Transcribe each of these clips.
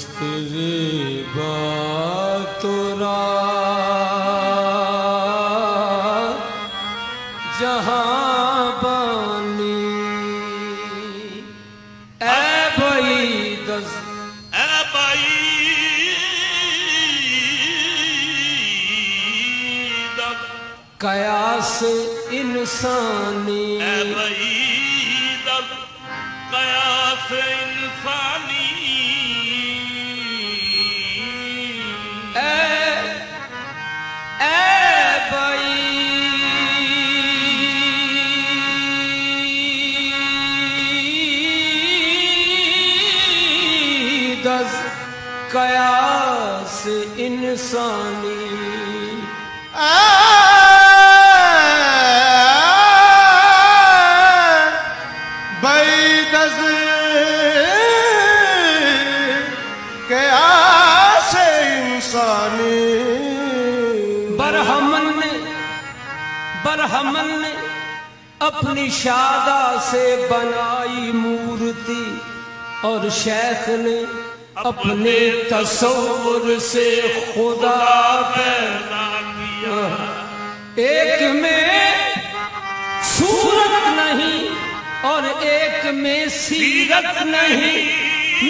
स्त्री बातुरा तस्वुर से बनाई मूर्ति और शेख ने अपने तसूर से खुदा पैदा किया। एक में सूरत नहीं और एक में सीरत नहीं।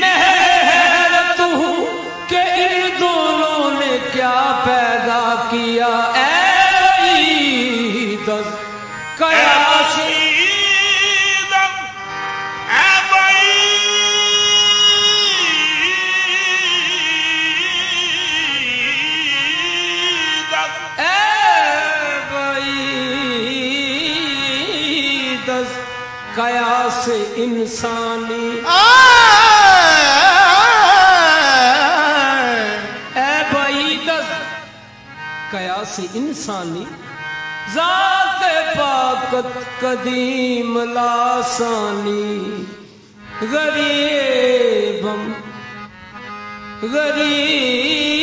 मैं तू के इन दोनों ने क्या पैदा किया। ऐ दस कयास इंसानी। ए भाई दस। कयास इंसानी। जात पाकत कदीम लासानी। गरीबम गरीबम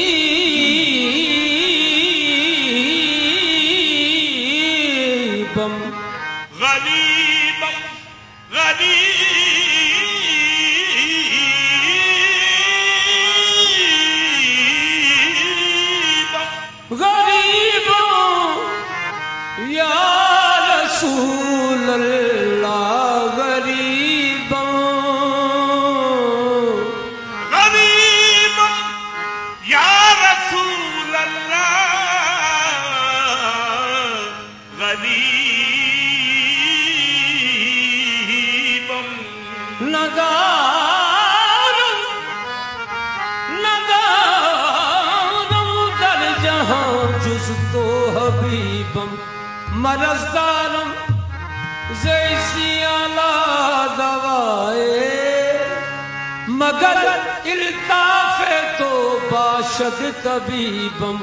अरशद तबीबम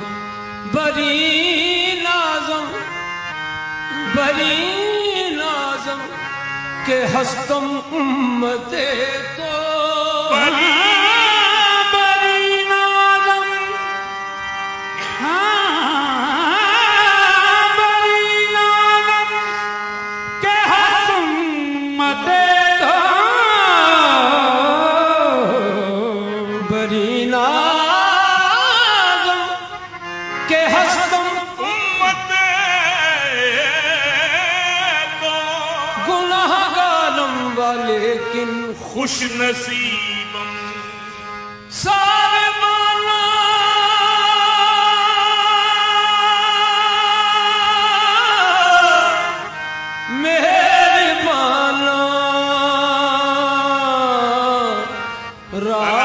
बरी नाजम बरी नाजम के हस्तम उम्मते तो सी साल मेरे माल रा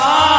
Ah.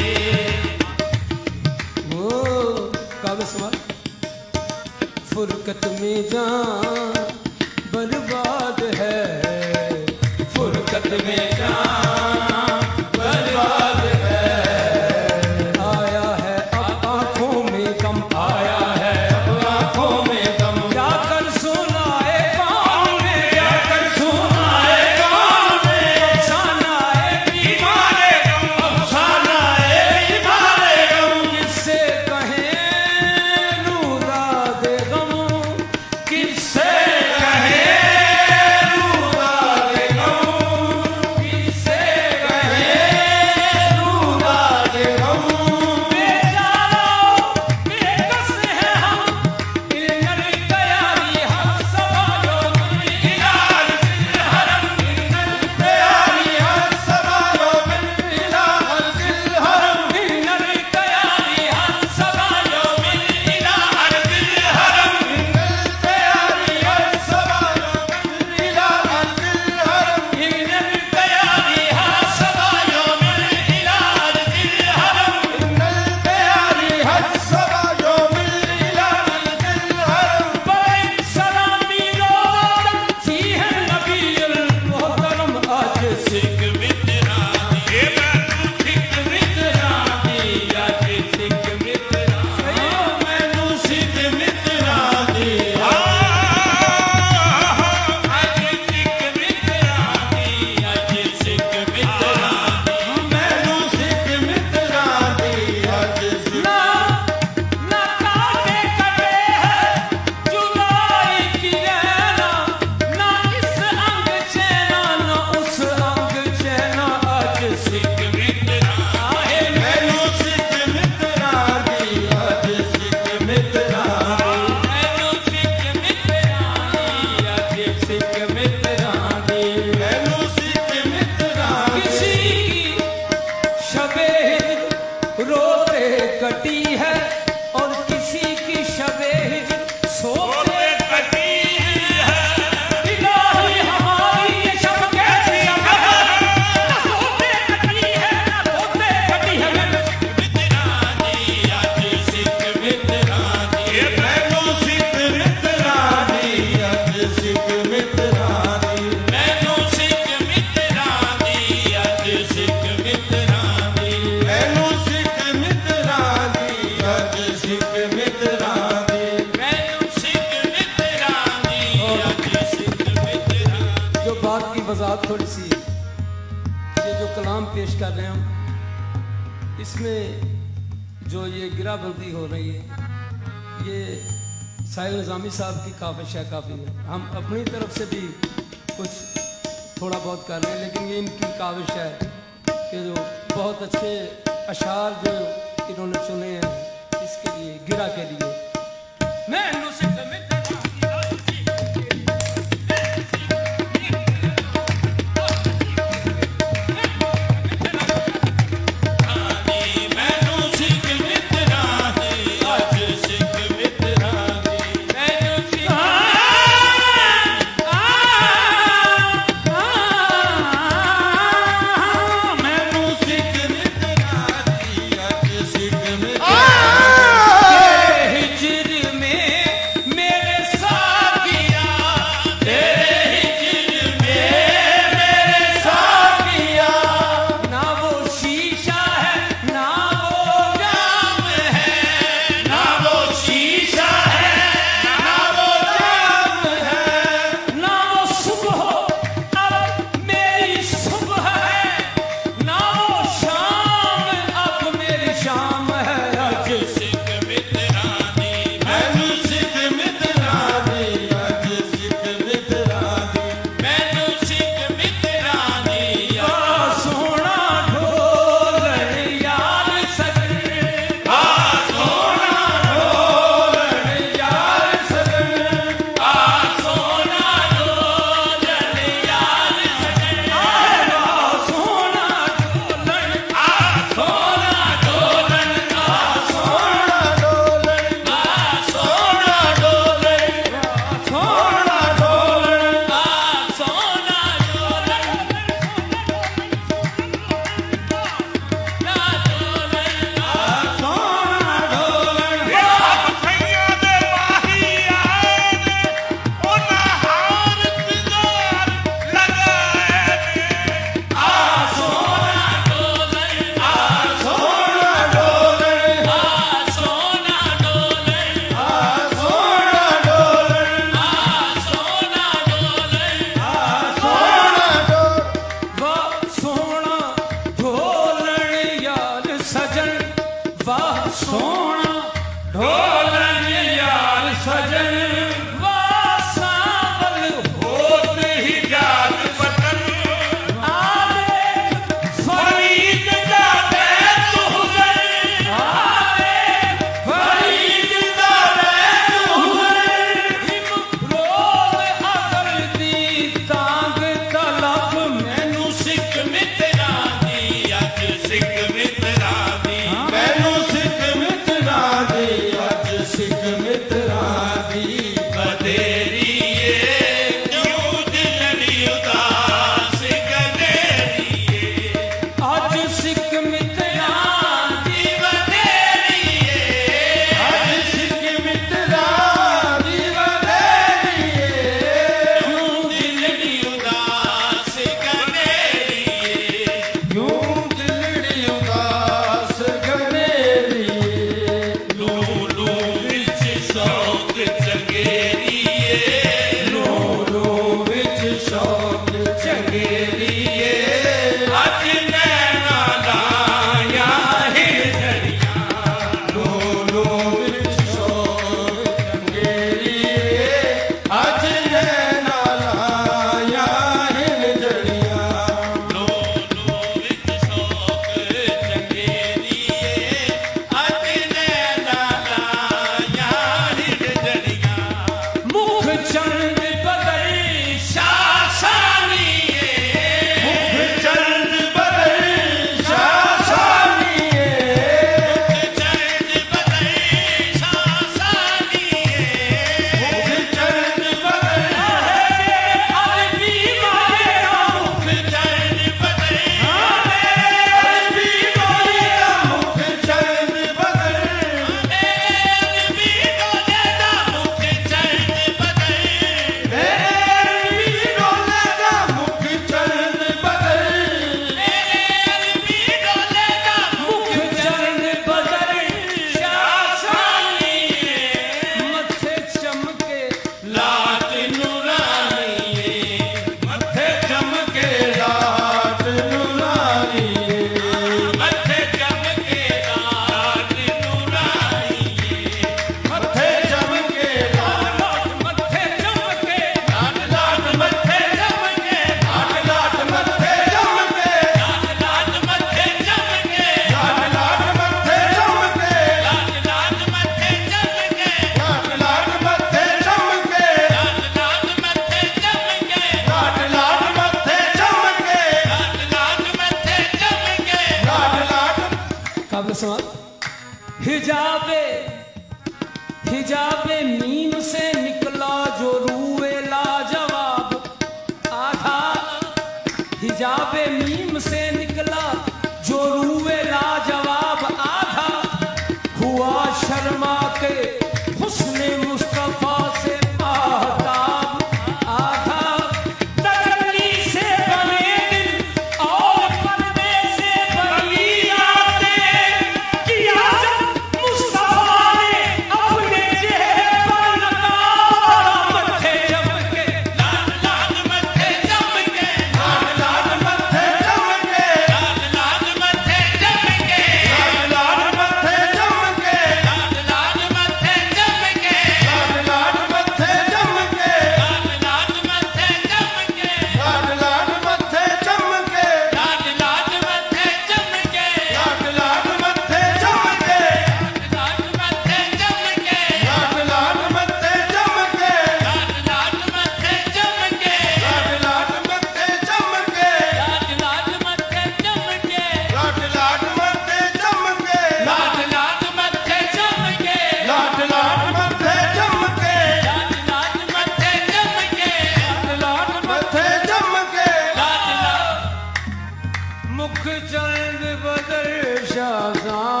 Shazam.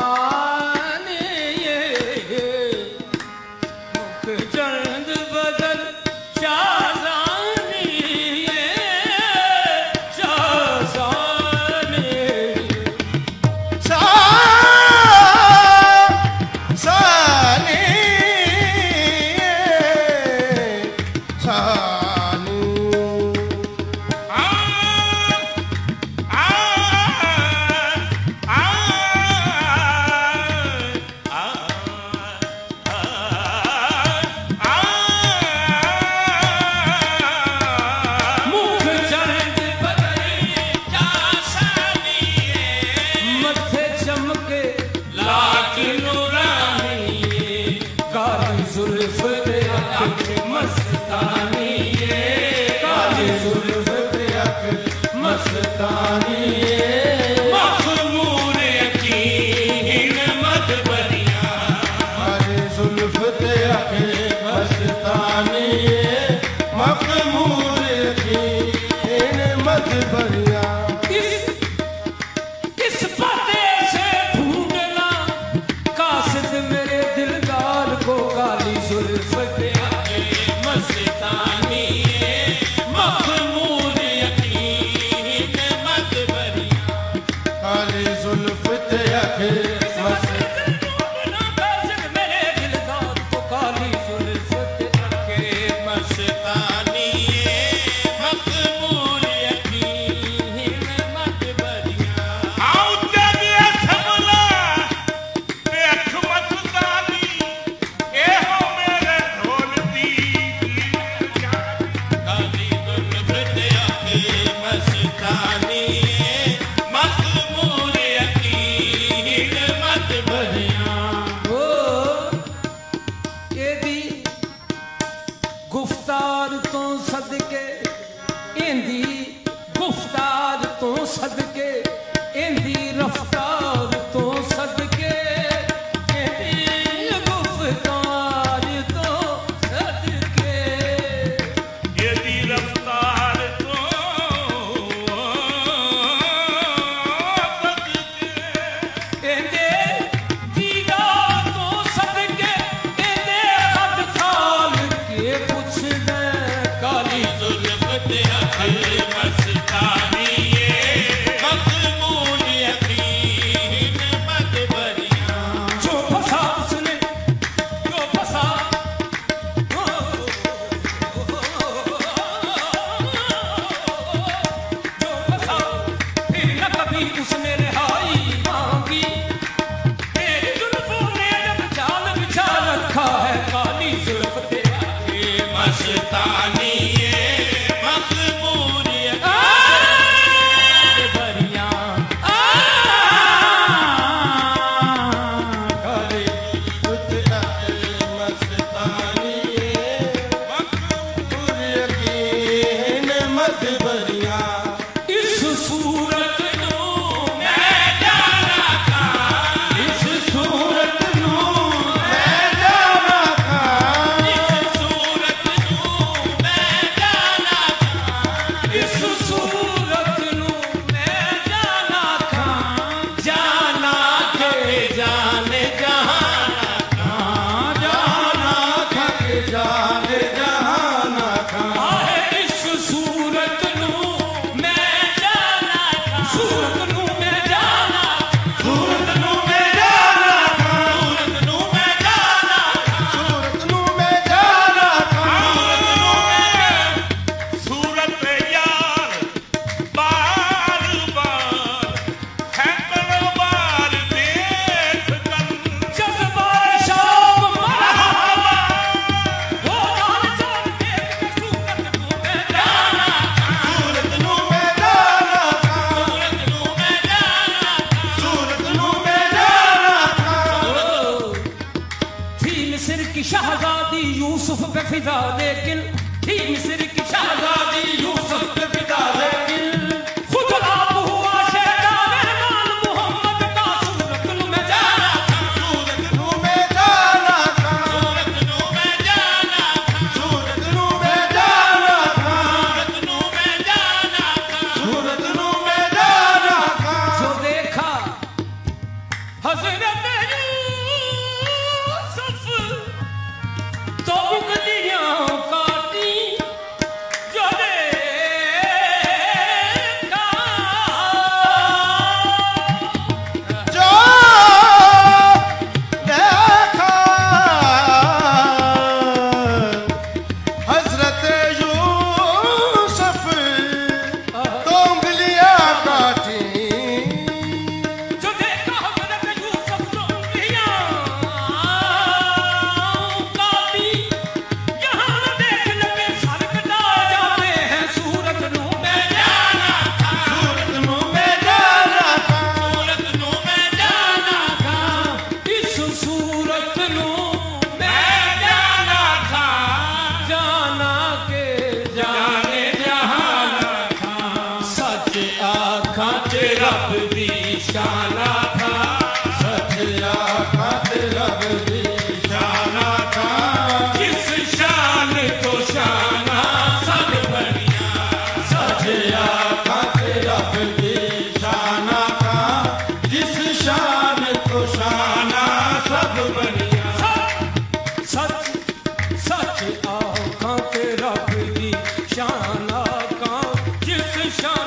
ਸਦਕੇ ਇਹਦੀ ਗੁਫਤਾਰ ਤੋਂ ਸਦਕੇ यूसुफ पे फिदा लेकिन थी मिस्र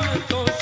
tanto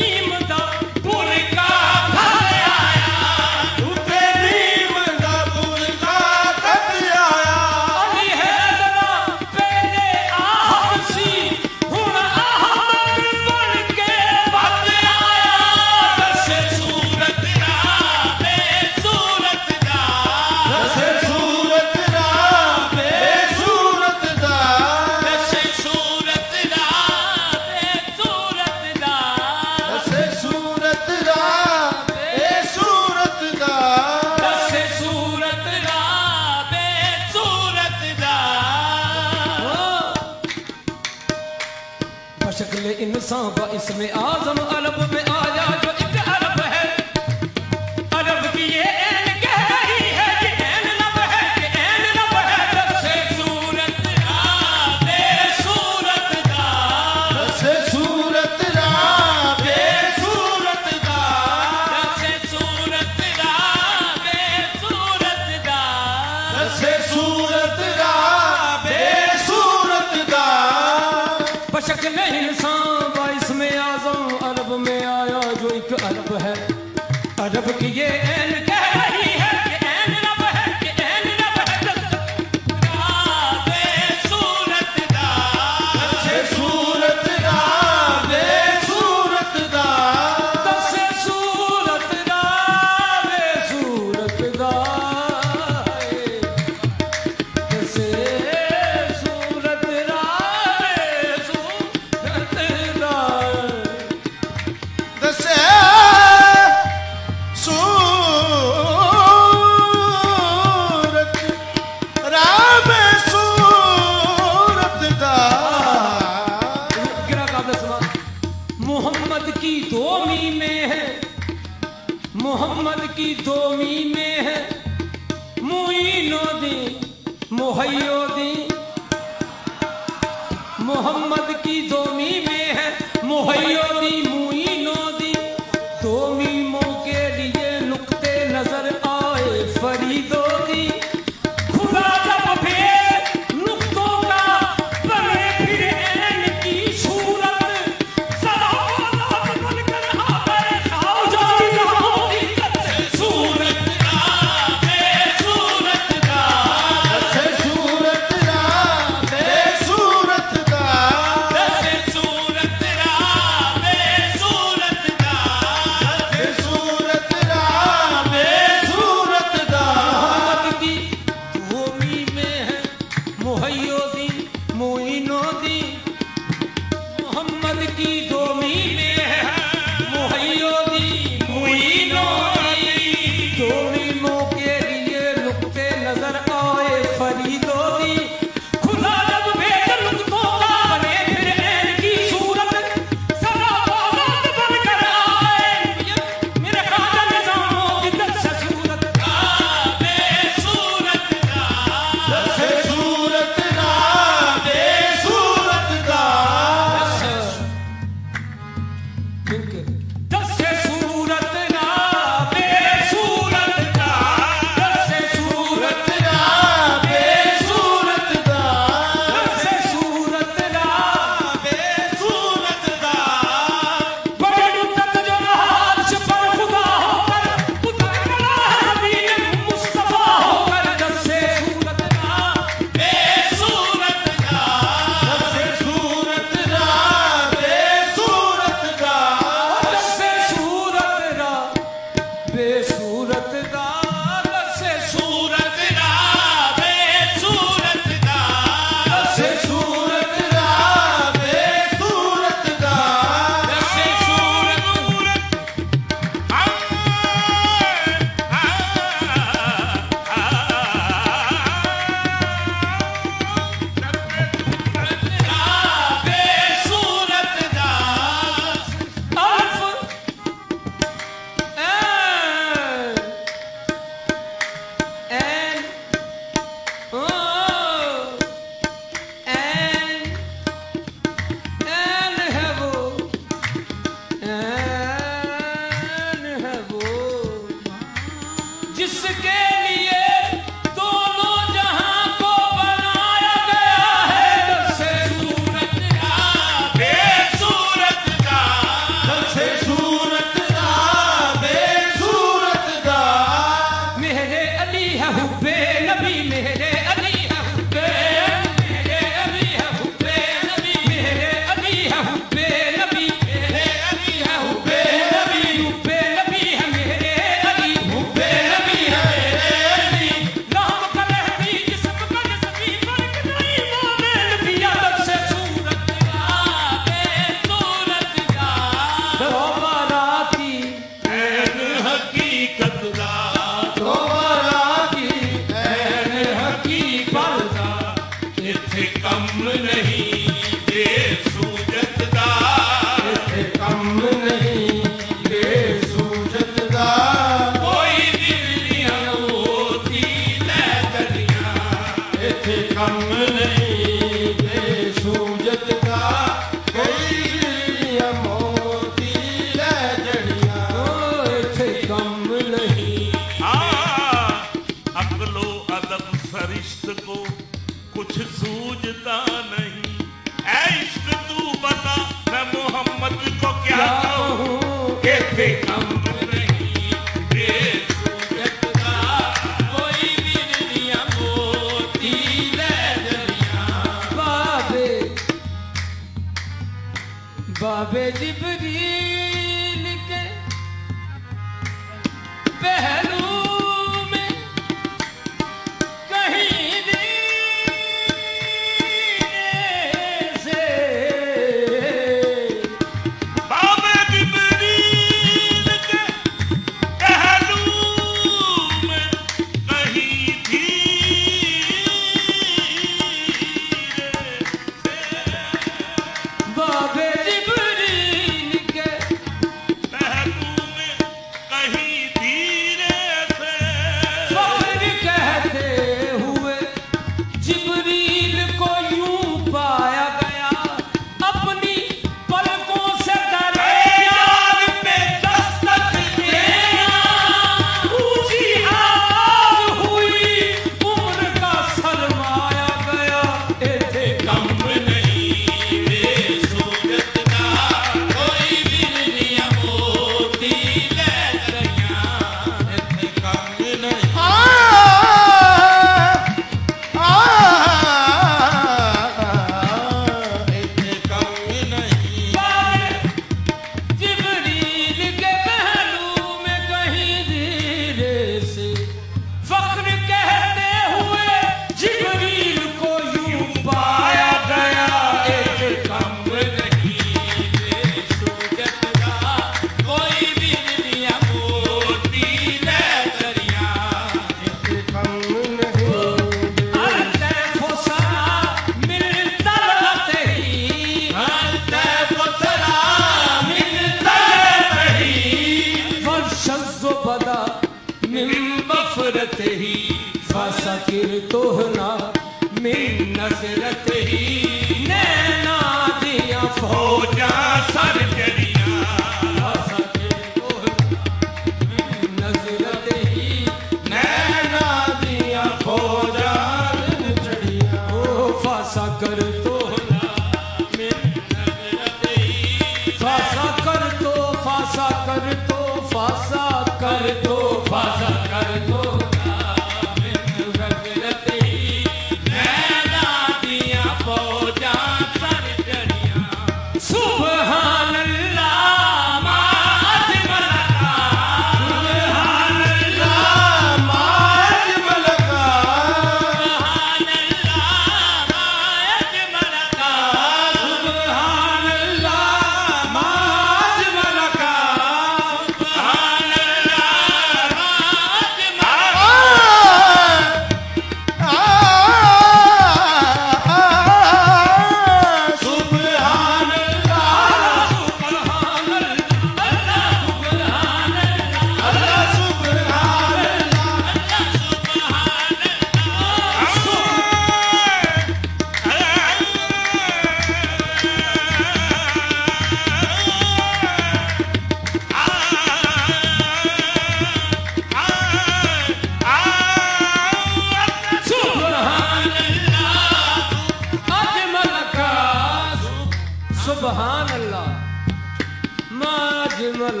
नाज में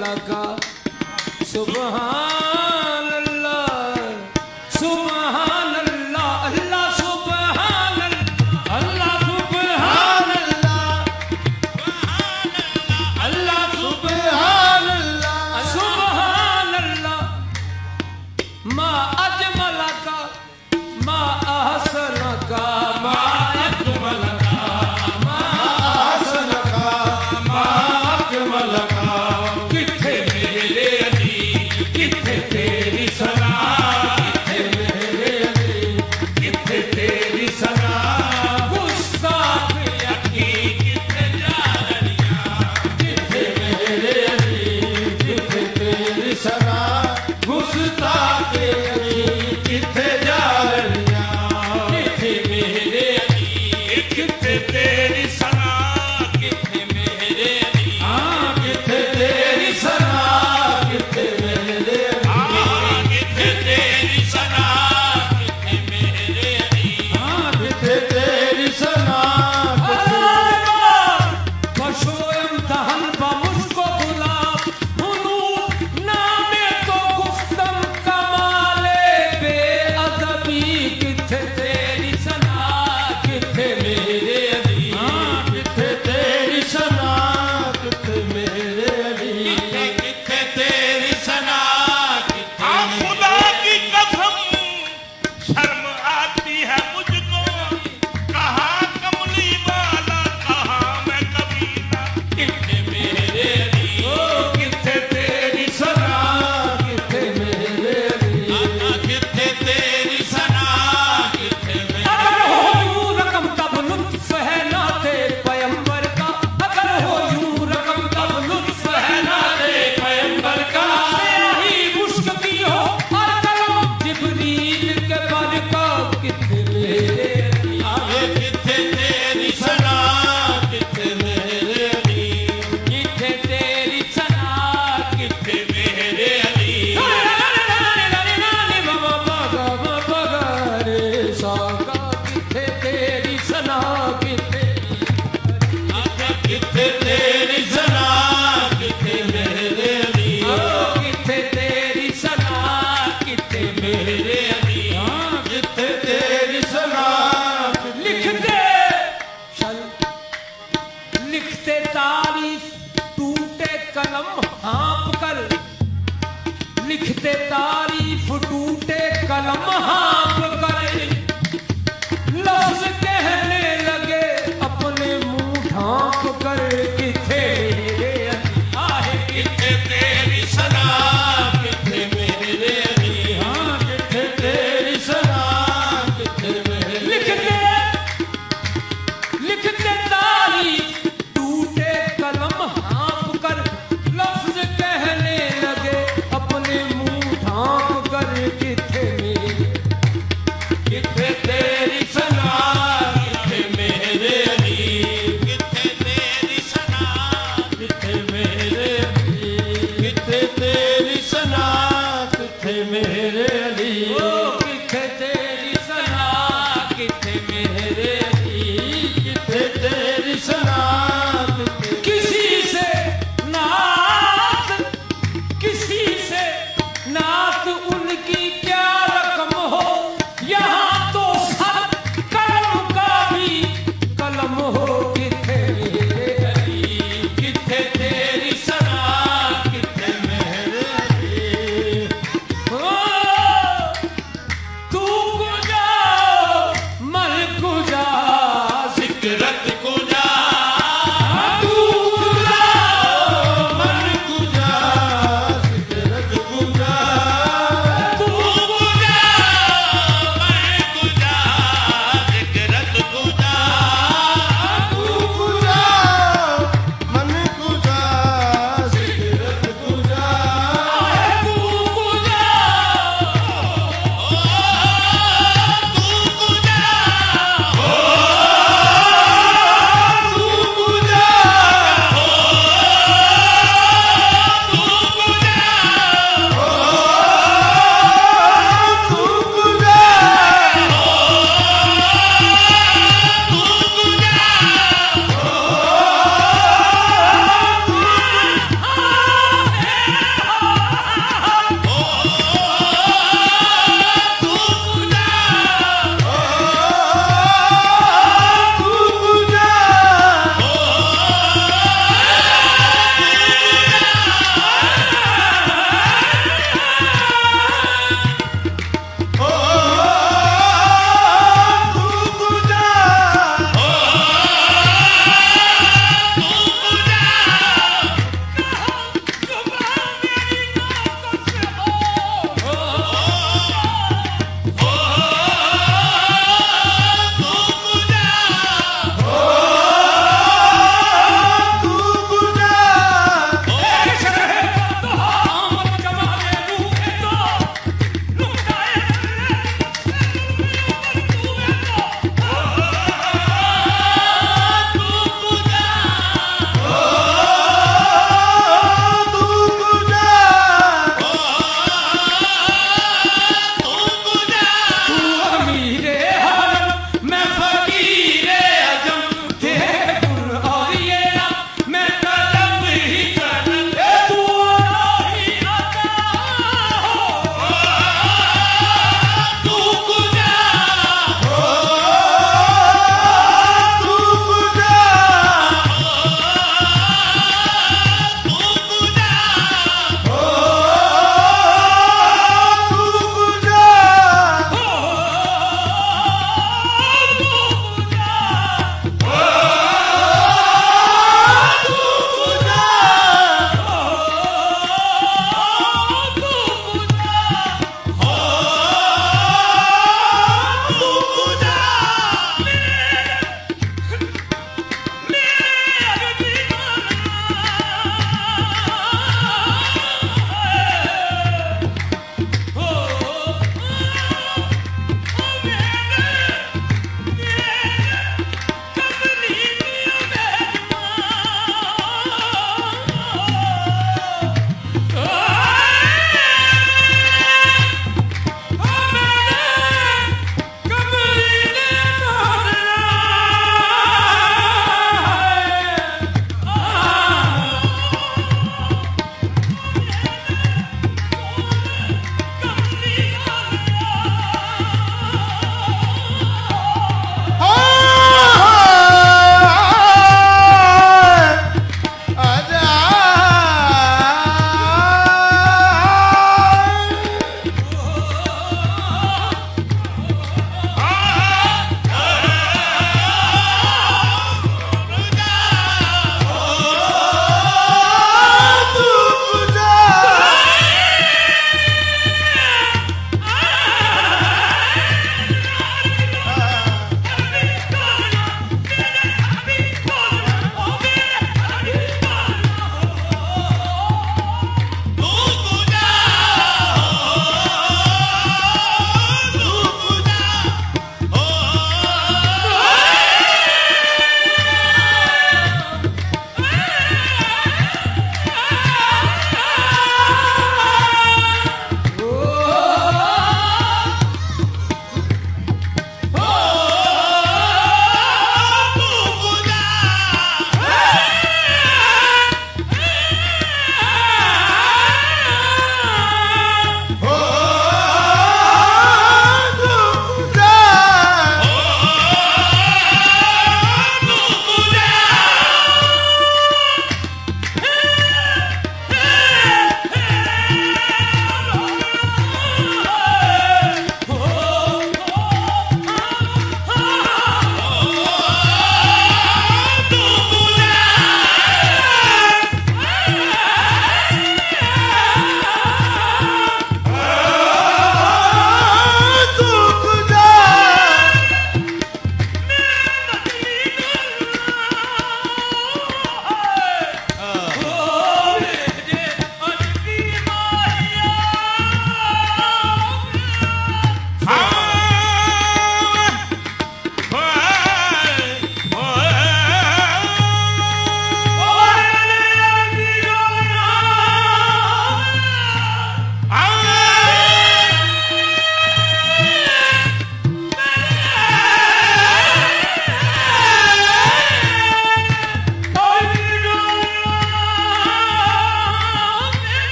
सुबह